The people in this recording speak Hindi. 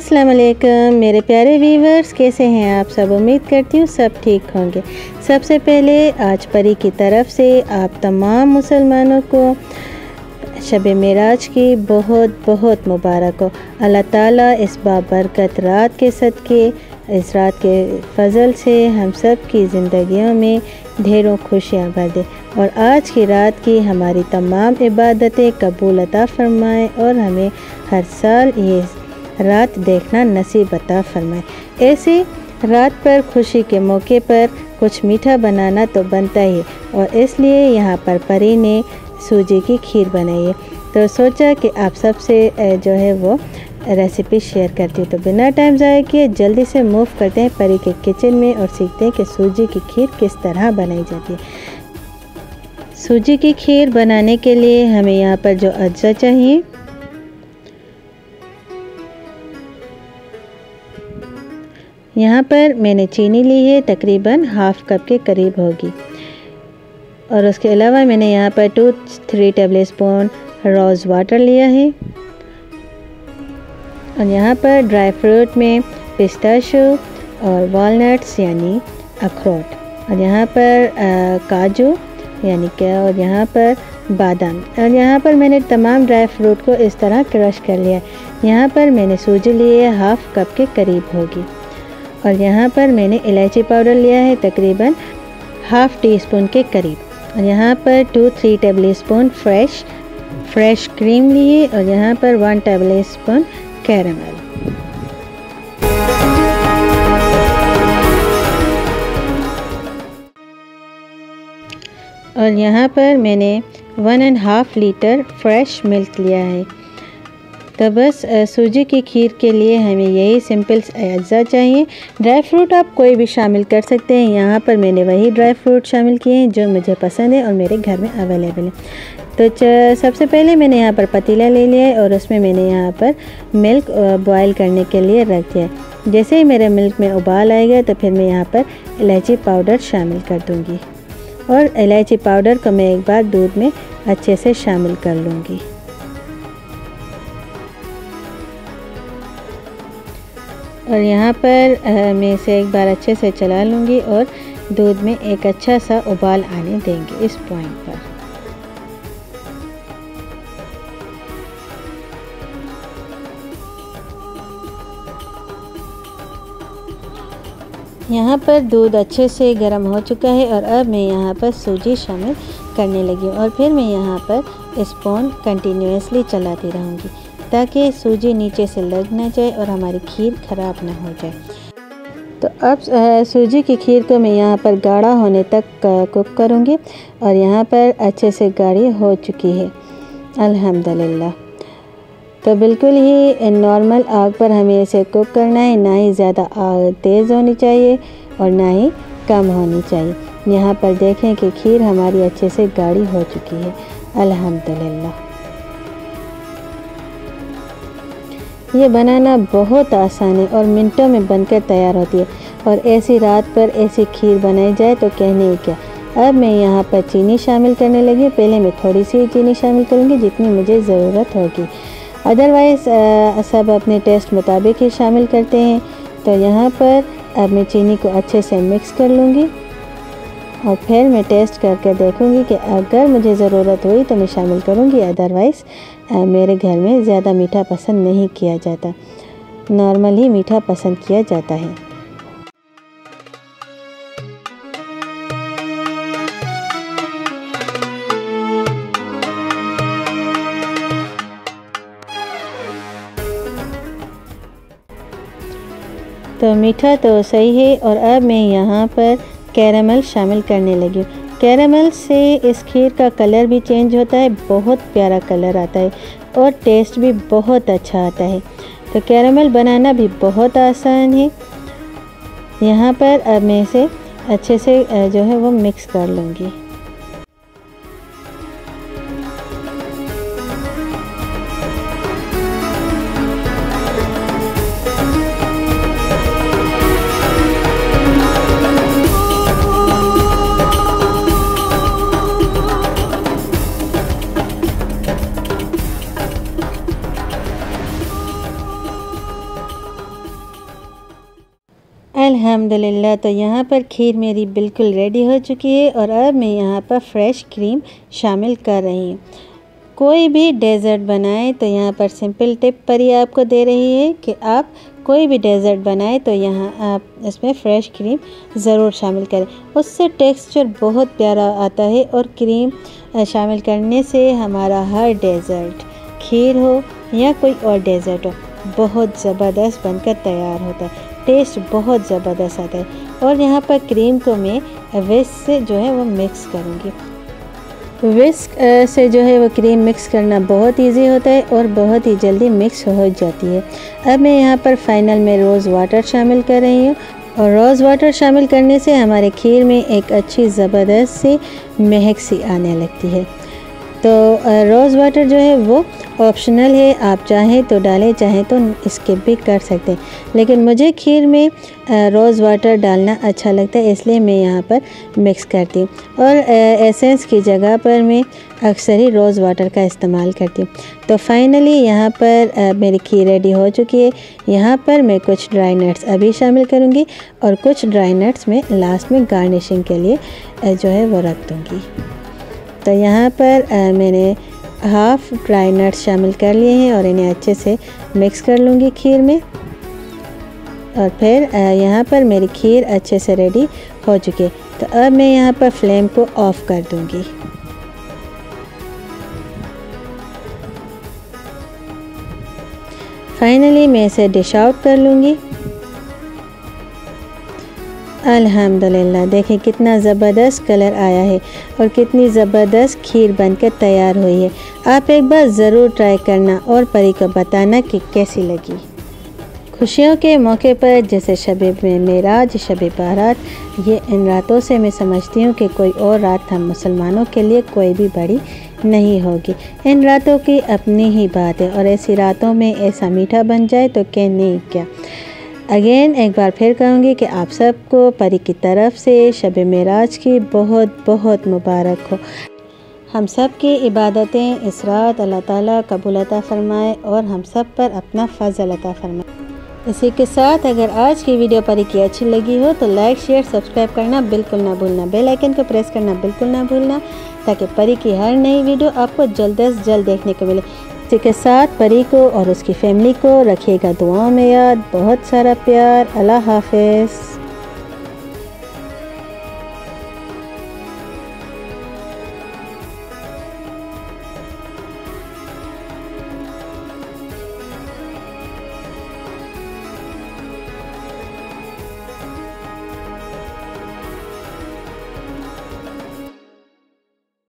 अस्सलाम वालेकुम मेरे प्यारे व्यूवर्स, कैसे हैं आप सब? उम्मीद करती हूँ सब ठीक होंगे। सबसे पहले आज परी की तरफ़ से आप तमाम मुसलमानों को शब मराज की बहुत बहुत मुबारक हो। अल्लाह ताला इस बाबरकत रात के सदक़े, इस रात के फजल से हम सब की ज़िंदगियों में ढेरों खुशियाँ भर दे। और आज की रात की हमारी तमाम इबादतें कबूल अता फ़रमाए और हमें हर साल ये रात देखना नसीब अता फरमाए। ऐसे रात पर खुशी के मौके पर कुछ मीठा बनाना तो बनता ही, और इसलिए यहाँ पर परी ने सूजी की खीर बनाई है। तो सोचा कि आप सबसे जो है वो रेसिपी शेयर करती हूँ। तो बिना टाइम ज़ाया किए जल्दी से मूव करते हैं परी के किचन में और सीखते हैं कि सूजी की खीर किस तरह बनाई जाती है। सूजी की खीर बनाने के लिए हमें यहाँ पर जो अज्जा चाहिए यहाँ पर मैंने चीनी ली है, तकरीबन हाफ़ कप के करीब होगी। और उसके अलावा मैंने यहाँ पर two three table spoon rose water लिया है। और यहाँ पर ड्राई फ्रूट में पिस्ताशो और वॉलनट्स यानी अखरोट। और यहाँ पर काजू यानी क्या? और यहाँ पर बादाम। और यहाँ पर मैंने तमाम ड्राई फ्रूट को इस तरह क्रश कर लिया। यहाँ पर मैंने सूजी ली है हाफ़ कप के करीब होगी। और यहाँ पर मैंने इलायची पाउडर लिया है तकरीबन हाफ़ टी स्पून के करीब। और यहाँ पर two three table spoon fresh fresh cream लिए और यहाँ पर वन टेबल स्पून कैरमल और यहाँ पर मैंने one and half litre fresh milk लिया है। तो बस सूजी की खीर के लिए हमें यही सिंपल अज्जा चाहिए। ड्राई फ्रूट आप कोई भी शामिल कर सकते हैं। यहाँ पर मैंने वही ड्राई फ्रूट शामिल किए हैं, जो मुझे पसंद है और मेरे घर में अवेलेबल है। तो सबसे पहले मैंने यहाँ पर पतीला ले लिया है और उसमें मैंने यहाँ पर मिल्क बॉयल करने के लिए रख दिया है। जैसे ही मेरे मिल्क में उबाल आएगा तो फिर मैं यहाँ पर इलायची पाउडर शामिल कर दूँगी। और इलायची पाउडर को मैं एक बार दूध में अच्छे से शामिल कर लूँगी। और यहाँ पर मैं इसे एक बार अच्छे से चला लूँगी और दूध में एक अच्छा सा उबाल आने देंगे इस पॉइंट पर। यहाँ पर दूध अच्छे से गर्म हो चुका है और अब मैं यहाँ पर सूजी शामिल करने लगी और फिर मैं यहाँ पर स्पून कंटिन्यूसली चलाती रहूँगी। ताकि सूजी नीचे से लग ना जाए और हमारी खीर ख़राब ना हो जाए। तो अब सूजी की खीर को मैं यहाँ पर गाढ़ा होने तक कुक करूँगी और यहाँ पर अच्छे से गाढ़ी हो चुकी है। अल्हम्दुलिल्लाह। तो बिल्कुल ही नॉर्मल आग पर हमें इसे कुक करना है। ना ही ज़्यादा आग तेज़ होनी चाहिए और ना ही कम होनी चाहिए। यहाँ पर देखें कि खीर हमारी अच्छे से गाढ़ी हो चुकी है। अल्हम्दुलिल्लाह। ये बनाना बहुत आसान है और मिनटों में बनकर तैयार होती है। और ऐसी रात पर ऐसी खीर बनाई जाए तो कहने ही क्या। अब मैं यहाँ पर चीनी शामिल करने लगी हूँ। पहले मैं थोड़ी सी चीनी शामिल करूँगी जितनी मुझे ज़रूरत होगी। अदरवाइज़ सब अपने टेस्ट मुताबिक ही शामिल करते हैं। तो यहाँ पर अब मैं चीनी को अच्छे से मिक्स कर लूँगी। और फिर मैं टेस्ट करके देखूँगी कि अगर मुझे ज़रूरत हुई तो मैं शामिल करूँगी। अदरवाइज़ मेरे घर में ज़्यादा मीठा पसंद नहीं किया जाता। नॉर्मल ही मीठा पसंद किया जाता है। तो मीठा तो सही है और अब मैं यहाँ पर कैरामल शामिल करने लगी कैरामल से इस खीर का कलर भी चेंज होता है, बहुत प्यारा कलर आता है और टेस्ट भी बहुत अच्छा आता है। तो कैरामल बनाना भी बहुत आसान है। यहाँ पर अब मैं इसे अच्छे से जो है वो मिक्स कर लूँगी। अल्हम्दुलिल्लाह तो यहाँ पर खीर मेरी बिल्कुल रेडी हो चुकी है और अब मैं यहाँ पर फ्रेश क्रीम शामिल कर रही हूँ। कोई भी डेज़र्ट बनाएँ तो यहाँ पर सिंपल टिप पर ही आपको दे रही है कि आप कोई भी डेज़र्ट बनाए तो यहाँ आप इसमें फ्रेश क्रीम ज़रूर शामिल करें। उससे टेक्सचर बहुत प्यारा आता है और क्रीम शामिल करने से हमारा हर डेज़र्ट खीर हो या कोई और डेज़र्ट हो। बहुत ज़बरदस्त बनकर तैयार होता है। टेस्ट बहुत ज़बरदस्त आता है। और यहाँ पर क्रीम को मैं विस्क से जो है वो मिक्स करूँगी। विस्क से जो है वो क्रीम मिक्स करना बहुत इजी होता है और बहुत ही जल्दी मिक्स हो जाती है। अब मैं यहाँ पर फाइनल में रोज़ वाटर शामिल कर रही हूँ। और रोज़ वाटर शामिल करने से हमारे खीर में एक अच्छी ज़बरदस्त सी महक सी आने लगती है। तो रोज़ वाटर जो है वो ऑप्शनल है। आप चाहें तो डालें, चाहें तो स्किप भी कर सकते हैं। लेकिन मुझे खीर में रोज़ वाटर डालना अच्छा लगता है, इसलिए मैं यहाँ पर मिक्स करती हूँ। और एसेंस की जगह पर मैं अक्सर ही रोज़ वाटर का इस्तेमाल करती हूँ। तो फाइनली यहाँ पर मेरी खीर रेडी हो चुकी है। यहाँ पर मैं कुछ ड्राई नट्स अभी शामिल करूँगी और कुछ ड्राई नट्स में लास्ट में गार्निशिंग के लिए जो है वो रख दूँगी। तो यहाँ पर आ, मैंने हाफ़ ड्राई नट्स शामिल कर लिए हैं और इन्हें अच्छे से मिक्स कर लूँगी खीर में। और फिर यहाँ पर मेरी खीर अच्छे से रेडी हो चुकी है। तो अब मैं यहाँ पर फ्लेम को ऑफ़ कर दूँगी। फाइनली मैं इसे डिश आउट कर लूँगी। अल्हम्दुलिल्लाह देखें कितना ज़बरदस्त कलर आया है और कितनी ज़बरदस्त खीर बनकर तैयार हुई है। आप एक बार ज़रूर ट्राई करना और परी को बताना कि कैसी लगी। खुशियों के मौके पर जैसे शब में मेराज, शब बारात, ये इन रातों से मैं समझती हूँ कि कोई और रात हम मुसलमानों के लिए कोई भी बड़ी नहीं होगी। इन रातों की अपनी ही बात है और ऐसी रातों में ऐसा मीठा बन जाए तो क्या नहीं क्या। अगेन एक बार फिर कहूँगी कि आप सबको परी की तरफ़ से शब मराज की बहुत बहुत मुबारक हो। हम सब की इबादतें इस रात अल्लाह ताला कबूलता फ़रमाए और हम सब पर अपना फ़ज़ल अता फ़रमाए। इसी के साथ अगर आज की वीडियो परी की अच्छी लगी हो तो लाइक, शेयर, सब्सक्राइब करना बिल्कुल ना भूलना। बेल आइकन को प्रेस करना बिल्कुल ना भूलना ताकि परी की हर नई वीडियो आपको जल्द अज जल्द देखने को मिले। इसी के साथ, परी को और उसकी फैमिली को रखिएगा दुआ में याद। बहुत सारा प्यार। अल्लाह हाफिज़।